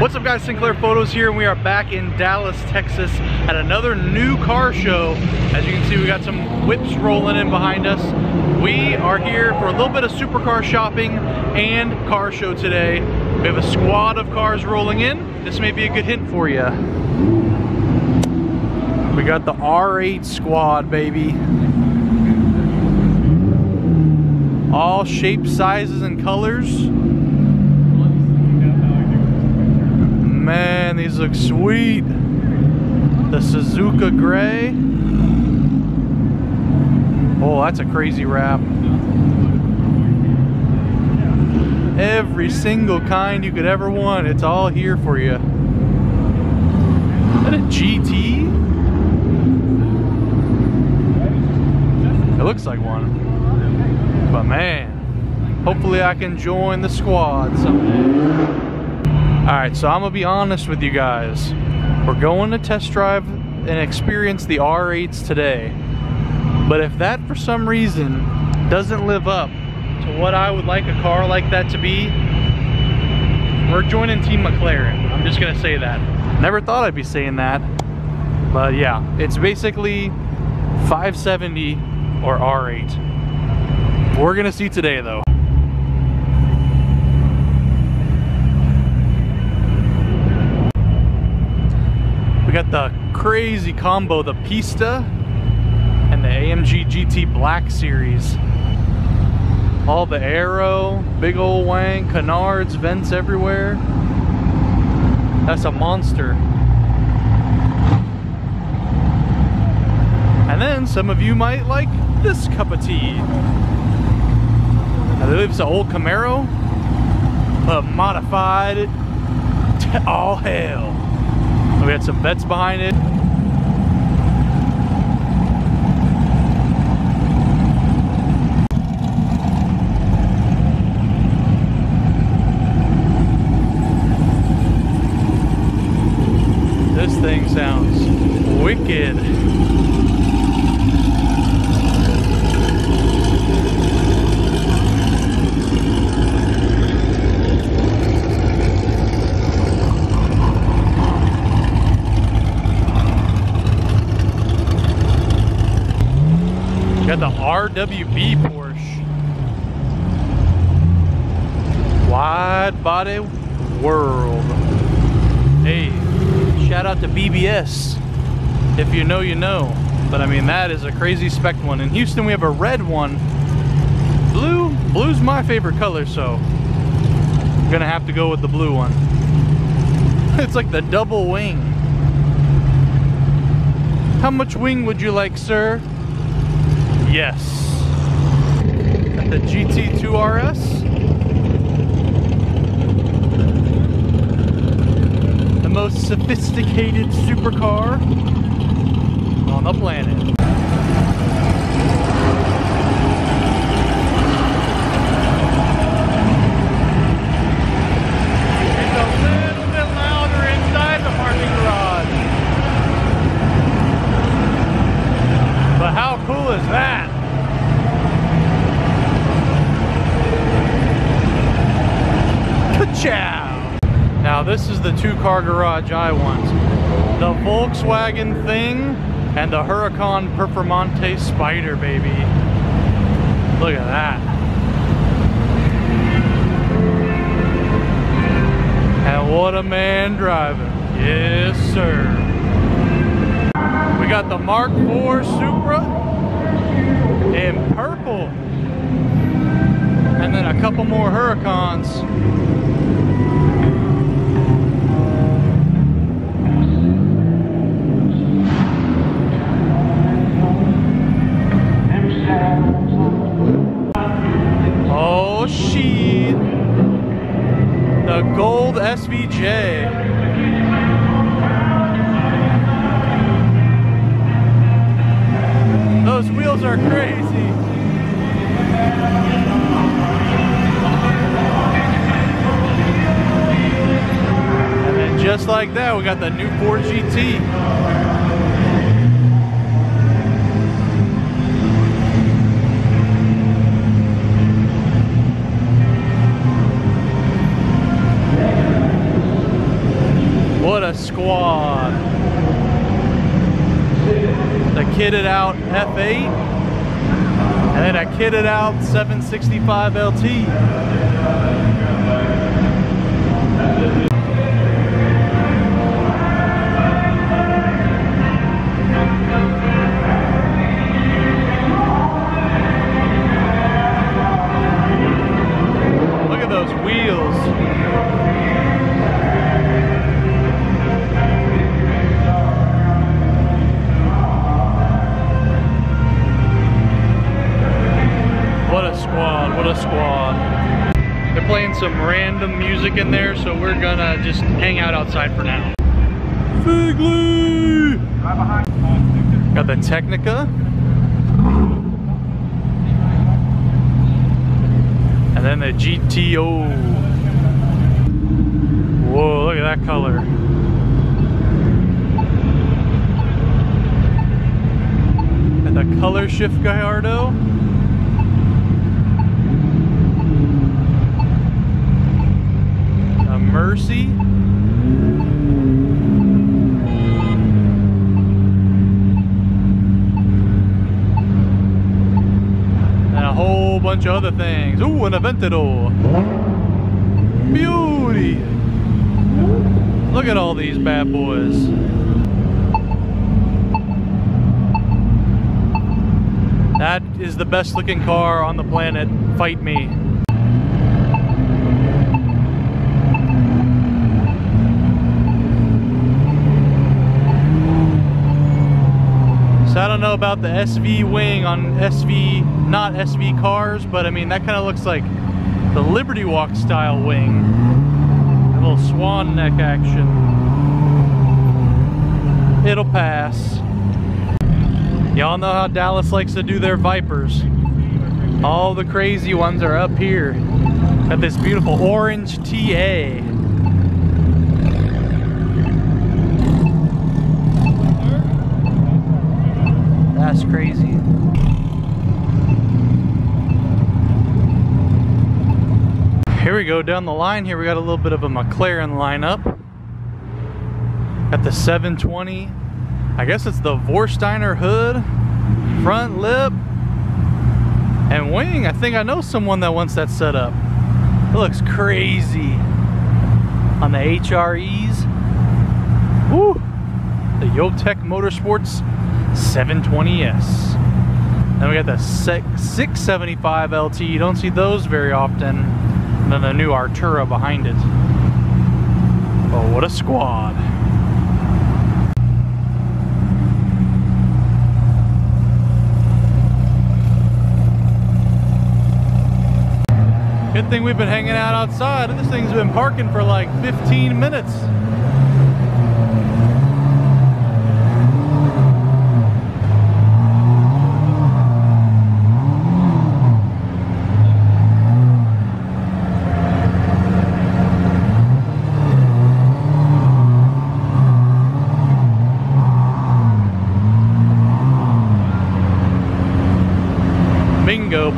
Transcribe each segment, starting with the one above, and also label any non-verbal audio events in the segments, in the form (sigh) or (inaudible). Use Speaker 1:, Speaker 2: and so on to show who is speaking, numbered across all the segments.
Speaker 1: What's up guys, Sinclair Photos here and we are back in Dallas, Texas at another new car show. As you can see we got some whips rolling in behind us. We are here for a little bit of supercar shopping and car show today. We have a squad of cars rolling in. This may be a good hint for you. We got the R8 squad, baby. All shapes, sizes, and colors. Man, these look sweet. The Suzuka Gray. Oh, that's a crazy wrap. Every single kind you could ever want, it's all here for you. Is that a GT? It looks like one. But man, hopefully I can join the squad someday. Alright, so I'm gonna be honest with you guys. We're going to test drive and experience the R8s today. But if that for some reason doesn't live up to what I would like a car like that to be, we're joining Team McLaren. I'm just gonna say that. Never thought I'd be saying that. But yeah, it's basically 570 or R8. We're gonna see today though. We got the crazy combo, the Pista and the AMG GT Black Series. All the aero, big old wang, canards, vents everywhere. That's a monster. And then some of you might like this cup of tea. I believe it's an old Camaro, but modified to all hell. We had some vets behind it. This thing sounds wicked. Got the RWB Porsche. Wide body world. Hey, shout out to BBS. If you know, you know. But I mean, that is a crazy spec one. In Houston, we have a red one. Blue, blue's my favorite color, so I'm gonna have to go with the blue one. (laughs) it's like the double wing. How much wing would you like, sir? Yes. And the GT2 RS. The most sophisticated supercar on the planet. It's a little bit louder inside the parking garage. But how cool is that? Ka-chow! Now this car garage I want. The Volkswagen thing and the Huracan Performante Spider, baby. Look at that. And what a man driving. Yes, sir. We got the Mark IV Supra in purple. And then a couple more Huracans. The gold SVJ. Those wheels are crazy. And then just like that, we got the new Ford GT. Out F8 and then I kitted out 765 LT. They're playing some random music in there, so we're gonna just hang out outside for now. Figley! Got the Tecnica. And then the GTO. Whoa, look at that color. And the color shift Gallardo. A Mercy. And a whole bunch of other things. Ooh, an Aventador. Beauty. Look at all these bad boys. That is the best looking car on the planet. Fight me. Don't know about the SV wing on SV, not SV cars, but I mean, that kind of looks like the Liberty Walk style wing. A little swan neck action. It'll pass. Y'all know how Dallas likes to do their Vipers. All the crazy ones are up here. at this beautiful orange TA. That's crazy. Here we go down the line here. We got a little bit of a McLaren lineup. Got the 720. I guess it's the Vorsteiner hood, front lip, and wing. I think I know someone that wants that set up. It looks crazy on the HREs. Woo! The Yotech Motorsports 720S. Then we got the 675 LT. You don't see those very often. And then the new Artura behind it. Oh, what a squad. Good thing we've been hanging out outside. This thing's been parking for like 15 minutes.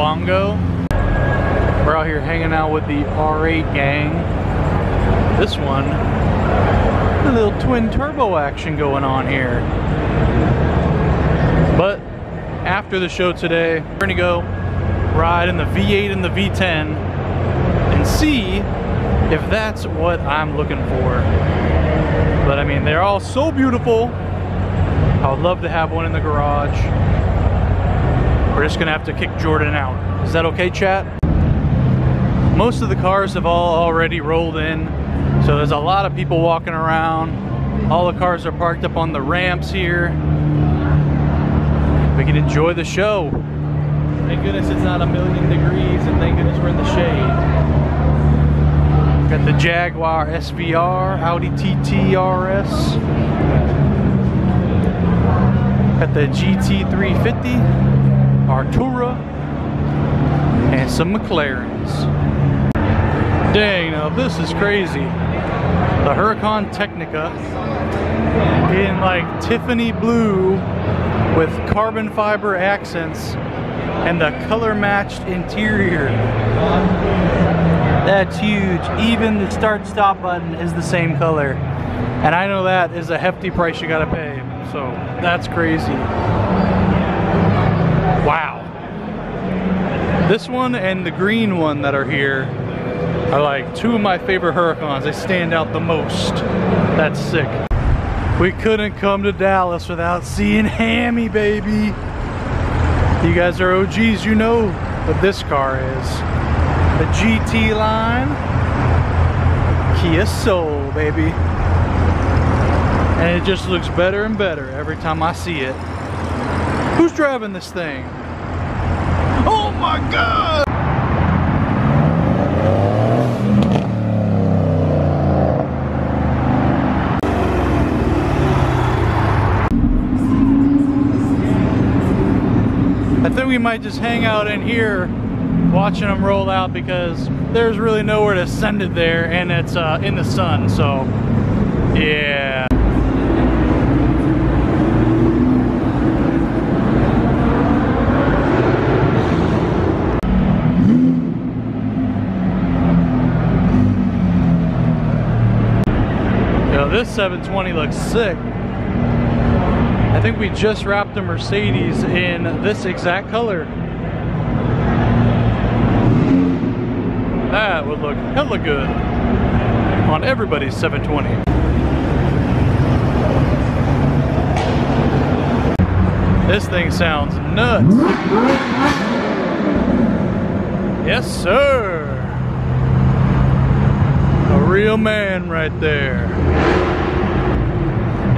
Speaker 1: Bongo. We're out here hanging out with the R8 gang. This one, a little twin turbo action going on here. But after the show today, we're gonna go ride in the V8 and the V10 and see if that's what I'm looking for. But I mean, they're all so beautiful. I would love to have one in the garage. We're just gonna have to kick Jordan out. Is that okay, chat? Most of the cars have all already rolled in, so there's a lot of people walking around. All the cars are parked up on the ramps here. We can enjoy the show. Thank goodness it's not a million degrees, and thank goodness we're in the shade. Got the Jaguar SVR, Audi TT RS. Got the GT350. Artura, and some McLarens. Dang, now this is crazy. The Huracan Tecnica in like Tiffany blue with carbon fiber accents and the color matched interior. That's huge. Even the start stop button is the same color. And I know that is a hefty price you gotta pay. So that's crazy. Wow. This one and the green one that are here are like two of my favorite Huracans. They stand out the most. That's sick. We couldn't come to Dallas without seeing Hammy, baby. You guys are OGs, you know what this car is. The GT line, Kia Soul, baby. And it just looks better and better every time I see it. Who's driving this thing? Oh my God! I think we might just hang out in here watching them roll out because there's really nowhere to send it there and it's uh, in the sun so yeah Yo, this 720 looks sick I think we just wrapped a Mercedes in this exact color. That would look hella good on everybody's 720. This thing sounds nuts. Yes, sir. A real man right there.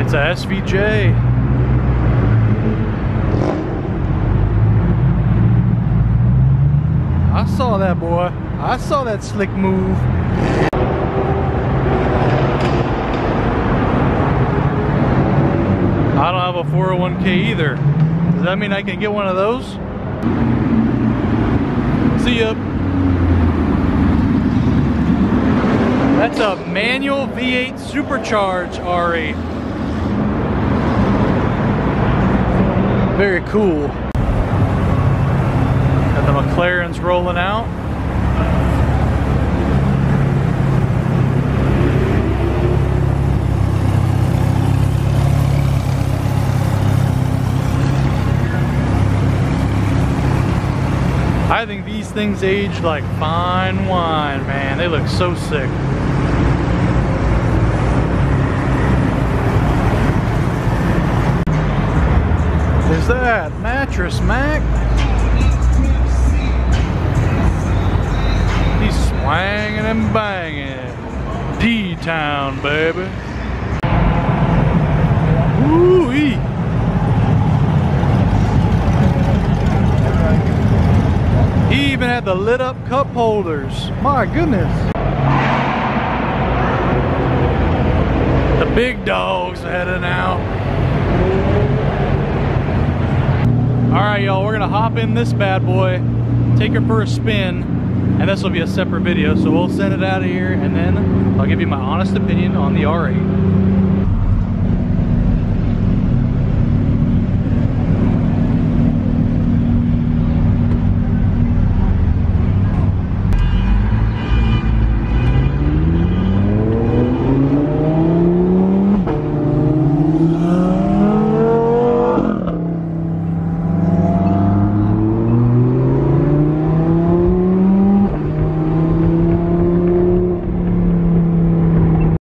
Speaker 1: It's a SVJ. I saw that boy. I saw that slick move. I don't have a 401k either. Does that mean I can get one of those? See ya. That's a manual V8 supercharged R8. Very cool. Got the McLaren's rolling out. I think these things age like fine wine, man. They look so sick. Is that Mattress Mac? He's swanging and banging. D-Town, baby. Woo-wee. He even had the lit up cup holders. My goodness. The big dogs heading out. All right, y'all, we're gonna hop in this bad boy, take her for a spin, and this will be a separate video. So we'll send it out of here and then I'll give you my honest opinion on the R8.